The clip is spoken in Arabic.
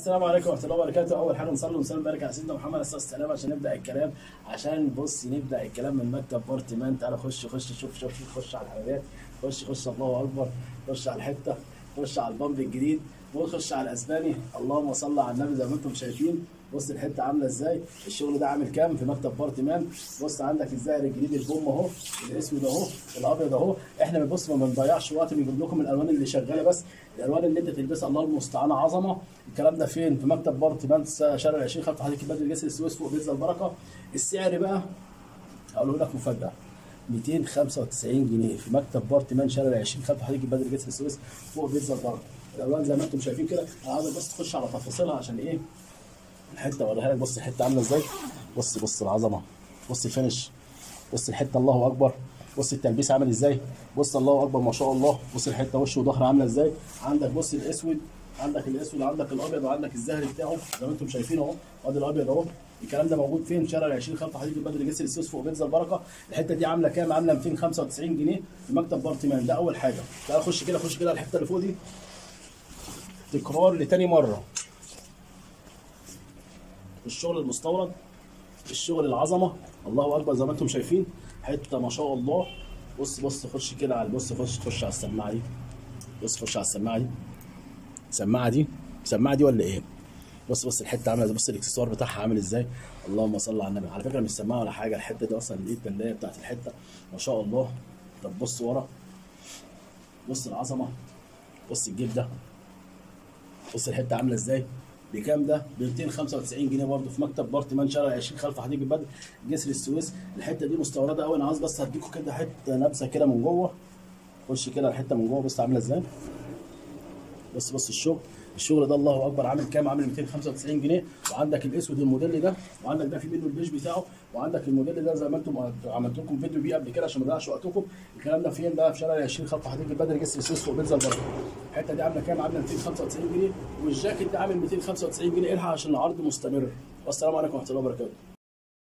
السلام عليكم ورحمة الله وبركاته. أول حاجة نصلي ونسلم ونبارك على سيدنا محمد عليه والسلام عشان نبدأ الكلام. عشان بص نبدأ الكلام من مكتب بارتمان تعالى خش خش شوف شوف شوف خش على الحلقات خش خش الله أكبر. خش على الحتة. خش على البامب الجديد وخش على الاسباني اللهم صل على النبي زي ما أنتم شايفين. بص الحتة عاملة إزاي. الشغل ده عامل كام؟ في مكتب بارتمان بص عندك الزهر الجديد البوم اهو الاسود اهو الأبيض اهو. إحنا بنبص ما بنضيعش وقت بنجيب لكم الألوان اللي شغالة بس. الألوان اللي انت تلبسها الله المستعان عظمة. الكلام ده فين؟ في مكتب بارتمان شارع 20 خلف حديقة بدر جسر السويس فوق بيتزا البركة. السعر بقى هقول لك مفاجأة. 295 جنيه في مكتب بارتمان شارع 20 خلف حديقة بدر جسر السويس فوق بيتزا البركه الالوان زي ما أنتم شايفين كده أنا بس تخش على تفاصيلها عشان إيه؟ الحتة اوريها لك بص الحتة عاملة إزاي؟ بص بص العظمة. بص ال finish. بص الحتة الله أكبر. بص التلبيس عامل إزاي؟ بص الله أكبر ما شاء الله. بص الحتة وش وظهر عاملة إزاي؟ عندك بص الأسود عندك الأسود عندك الأبيض وعندك الزهري بتاعه. زي ما أنتم شايفين أهو ادي الأبيض أهو. الكلام ده موجود فين؟ شارع 20 خط حديقه البدر جسر السويس فوق بيتزا البركة. الحتة دي عاملة كام؟ عاملة 295 جنيه في مكتب بارتمان ده أول حاجة. تعال خش كده خش كده الحتة اللي فوق دي. تكرار لتاني مرة. الشغل المستورد الشغل العظمة. الله أكبر زي ما أنتم شايفين. حتة ما شاء الله. بص بص خش كده على بص خش خش على السماعة دي. بص خش على السماعة دي. السماعة دي. السماعة دي ولا إيه؟ بص بص الحتة عاملة إزاي؟ بص الإكسسوار بتاعها عامل إزاي؟ اللهم صل على النبي. على فكرة مش سماعة ولا حاجة الحتة دي أصلا الإيد البلايه بتاعت الحتة. ما شاء الله. طب بص ورا. بص العظمة. بص الجيب ده. بص الحتة عاملة إزاي؟ بكام ده؟ ب 295 جنيه برضه في مكتب بارتمان شارع 20 خلف حديقة بدر جسر السويس. الحتة دي مستوردة قوي أنا عاوز بس هديكم كده حتة نبذه كده من جوه. خش كده الحتة من جوه. بص عاملة إزاي؟ بص بص الشغل الشغل ده الله أكبر عامل كام؟ عامل 295 جنيه. وعندك الأسود الموديل ده وعندك ده في منه البيج بتاعه وعندك الموديل ده زي ما أنتم عملت لكم فيديو بيه قبل كده عشان ما نضيعش وقتكم. الكلام ده فين ده في شارع 20 خلف حديقه بدر جسر السويس فوق بيتزا البركه الحتة دي عاملة كام؟ عاملة 295 جنيه. والجاكيت ده عامل 295 جنيه. إلحق عشان العرض مستمر. والسلام عليكم ورحمة الله وبركاته.